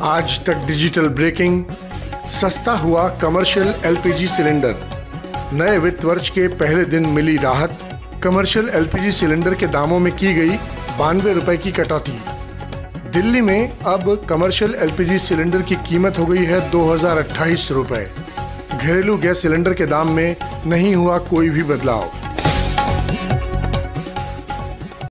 आज तक digital breaking, सस्ता हुआ कमर्शियल एलपीजी सिलेंडर नए वित्त वर्ष के पहले दिन मिली राहत कमर्शियल एलपीजी सिलेंडर के दामों में की गई बानवे रुपए की कटौती। दिल्ली में अब कमर्शियल एलपीजी सिलेंडर की कीमत हो गई है दो हज़ार घरेलू गैस सिलेंडर के दाम में नहीं हुआ कोई भी बदलाव।